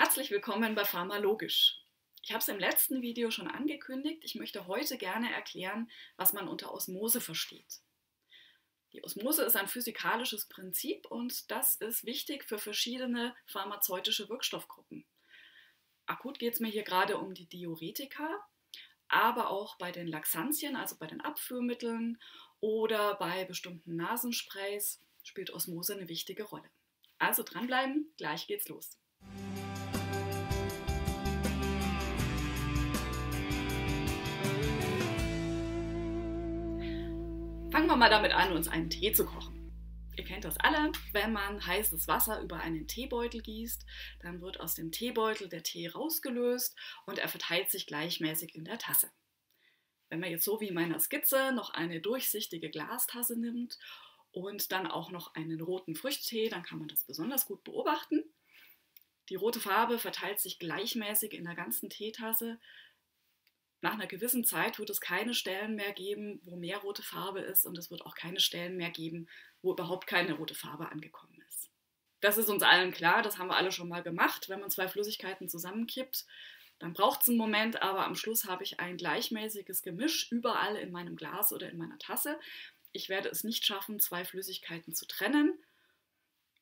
Herzlich willkommen bei Pharmalogisch. Ich habe es im letzten Video schon angekündigt. Ich möchte heute gerne erklären, was man unter Osmose versteht. Die Osmose ist ein physikalisches Prinzip und das ist wichtig für verschiedene pharmazeutische Wirkstoffgruppen. Akut geht es mir hier gerade um die Diuretika, aber auch bei den Laxantien, also bei den Abführmitteln oder bei bestimmten Nasensprays spielt Osmose eine wichtige Rolle. Also dranbleiben, gleich geht's los. Fangen wir mal damit an, uns einen Tee zu kochen. Ihr kennt das alle, wenn man heißes Wasser über einen Teebeutel gießt, dann wird aus dem Teebeutel der Tee rausgelöst und er verteilt sich gleichmäßig in der Tasse. Wenn man jetzt so wie in meiner Skizze noch eine durchsichtige Glastasse nimmt und dann auch noch einen roten Früchtetee, dann kann man das besonders gut beobachten. Die rote Farbe verteilt sich gleichmäßig in der ganzen Teetasse, nach einer gewissen Zeit wird es keine Stellen mehr geben, wo mehr rote Farbe ist und es wird auch keine Stellen mehr geben, wo überhaupt keine rote Farbe angekommen ist. Das ist uns allen klar, das haben wir alle schon mal gemacht. Wenn man zwei Flüssigkeiten zusammenkippt, dann braucht es einen Moment, aber am Schluss habe ich ein gleichmäßiges Gemisch überall in meinem Glas oder in meiner Tasse. Ich werde es nicht schaffen, zwei Flüssigkeiten zu trennen.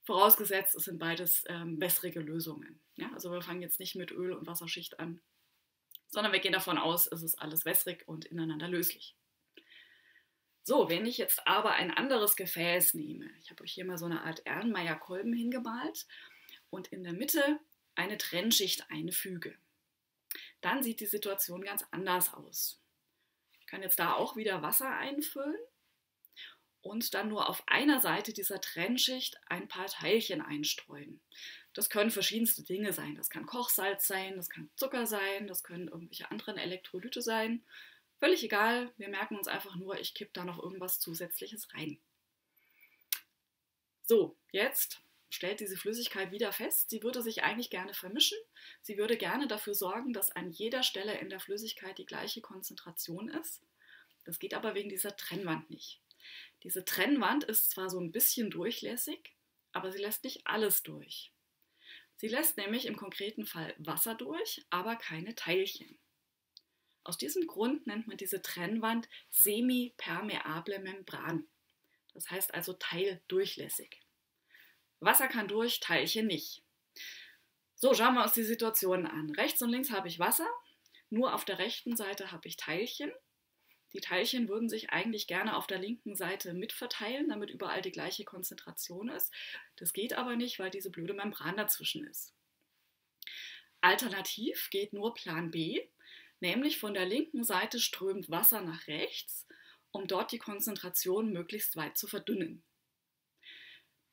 Vorausgesetzt, es sind beides ähm, wässrige Lösungen. Ja, also wir fangen jetzt nicht mit Öl und Wasserschicht an, sondern wir gehen davon aus, es ist alles wässrig und ineinander löslich. So, wenn ich jetzt aber ein anderes Gefäß nehme, ich habe euch hier mal so eine Art Erlenmeyer-Kolben hingemalt und in der Mitte eine Trennschicht einfüge, dann sieht die Situation ganz anders aus. Ich kann jetzt da auch wieder Wasser einfüllen und dann nur auf einer Seite dieser Trennschicht ein paar Teilchen einstreuen. Das können verschiedenste Dinge sein. Das kann Kochsalz sein, das kann Zucker sein, das können irgendwelche anderen Elektrolyte sein. Völlig egal, wir merken uns einfach nur, ich kippe da noch irgendwas Zusätzliches rein. So, jetzt stellt diese Flüssigkeit wieder fest, sie würde sich eigentlich gerne vermischen. Sie würde gerne dafür sorgen, dass an jeder Stelle in der Flüssigkeit die gleiche Konzentration ist. Das geht aber wegen dieser Trennwand nicht. Diese Trennwand ist zwar so ein bisschen durchlässig, aber sie lässt nicht alles durch. Sie lässt nämlich im konkreten Fall Wasser durch, aber keine Teilchen. Aus diesem Grund nennt man diese Trennwand semipermeable Membran. Das heißt also teildurchlässig. Wasser kann durch, Teilchen nicht. So, schauen wir uns die Situation an. Rechts und links habe ich Wasser, nur auf der rechten Seite habe ich Teilchen die Teilchen würden sich eigentlich gerne auf der linken Seite mitverteilen, damit überall die gleiche Konzentration ist. Das geht aber nicht, weil diese blöde Membran dazwischen ist. Alternativ geht nur Plan B, nämlich von der linken Seite strömt Wasser nach rechts, um dort die Konzentration möglichst weit zu verdünnen.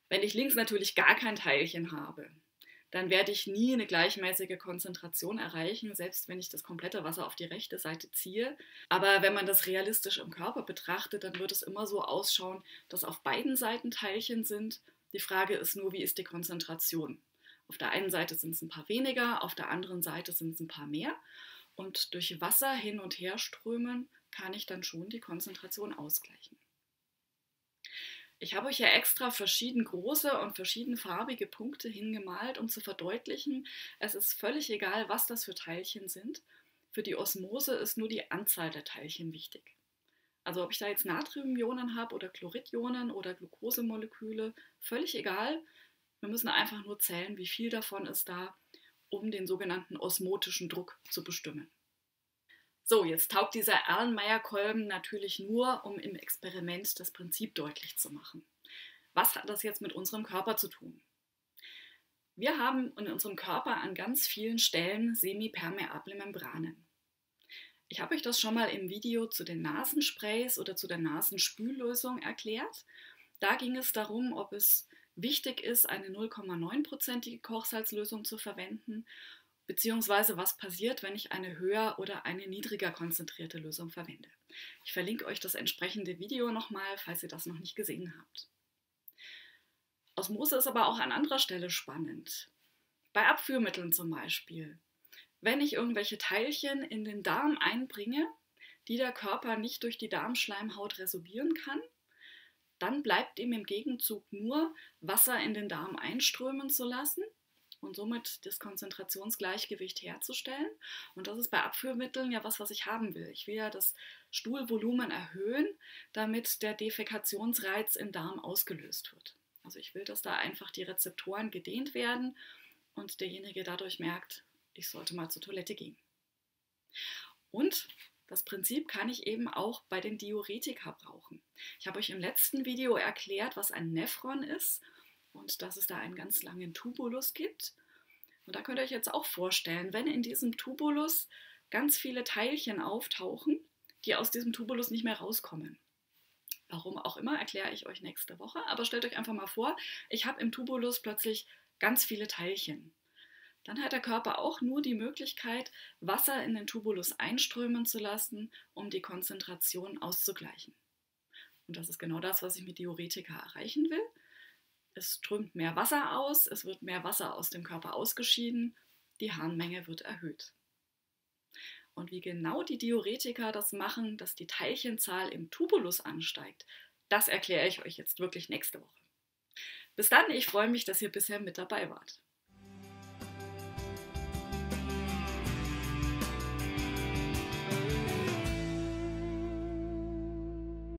Wenn ich links natürlich gar kein Teilchen habe, dann werde ich nie eine gleichmäßige Konzentration erreichen, selbst wenn ich das komplette Wasser auf die rechte Seite ziehe. Aber wenn man das realistisch im Körper betrachtet, dann wird es immer so ausschauen, dass auf beiden Seiten Teilchen sind. Die Frage ist nur, wie ist die Konzentration? Auf der einen Seite sind es ein paar weniger, auf der anderen Seite sind es ein paar mehr. Und durch Wasser hin und her strömen kann ich dann schon die Konzentration ausgleichen. Ich habe euch ja extra verschieden große und verschiedenfarbige Punkte hingemalt, um zu verdeutlichen, es ist völlig egal, was das für Teilchen sind. Für die Osmose ist nur die Anzahl der Teilchen wichtig. Also ob ich da jetzt Natriumionen habe oder Chloridionen oder Glukosemoleküle, völlig egal. Wir müssen einfach nur zählen, wie viel davon ist da, um den sogenannten osmotischen Druck zu bestimmen. So, jetzt taugt dieser Erlenmeyer-Kolben natürlich nur, um im Experiment das Prinzip deutlich zu machen. Was hat das jetzt mit unserem Körper zu tun? Wir haben in unserem Körper an ganz vielen Stellen semipermeable Membranen. Ich habe euch das schon mal im Video zu den Nasensprays oder zu der Nasenspüllösung erklärt. Da ging es darum, ob es wichtig ist, eine 0,9%ige Kochsalzlösung zu verwenden beziehungsweise was passiert, wenn ich eine höher oder eine niedriger konzentrierte Lösung verwende. Ich verlinke euch das entsprechende Video nochmal, falls ihr das noch nicht gesehen habt. Osmose ist aber auch an anderer Stelle spannend. Bei Abführmitteln zum Beispiel. Wenn ich irgendwelche Teilchen in den Darm einbringe, die der Körper nicht durch die Darmschleimhaut resorbieren kann, dann bleibt ihm im Gegenzug nur Wasser in den Darm einströmen zu lassen und somit das Konzentrationsgleichgewicht herzustellen. Und das ist bei Abführmitteln ja was, was ich haben will. Ich will ja das Stuhlvolumen erhöhen, damit der Defekationsreiz im Darm ausgelöst wird. Also ich will, dass da einfach die Rezeptoren gedehnt werden und derjenige dadurch merkt, ich sollte mal zur Toilette gehen. Und das Prinzip kann ich eben auch bei den Diuretika brauchen. Ich habe euch im letzten Video erklärt, was ein Nephron ist und dass es da einen ganz langen Tubulus gibt. Und da könnt ihr euch jetzt auch vorstellen, wenn in diesem Tubulus ganz viele Teilchen auftauchen, die aus diesem Tubulus nicht mehr rauskommen. Warum auch immer, erkläre ich euch nächste Woche. Aber stellt euch einfach mal vor, ich habe im Tubulus plötzlich ganz viele Teilchen dann hat der Körper auch nur die Möglichkeit, Wasser in den Tubulus einströmen zu lassen, um die Konzentration auszugleichen. Und das ist genau das, was ich mit Diuretika erreichen will. Es strömt mehr Wasser aus, es wird mehr Wasser aus dem Körper ausgeschieden, die Harnmenge wird erhöht. Und wie genau die Diuretika das machen, dass die Teilchenzahl im Tubulus ansteigt, das erkläre ich euch jetzt wirklich nächste Woche. Bis dann, ich freue mich, dass ihr bisher mit dabei wart.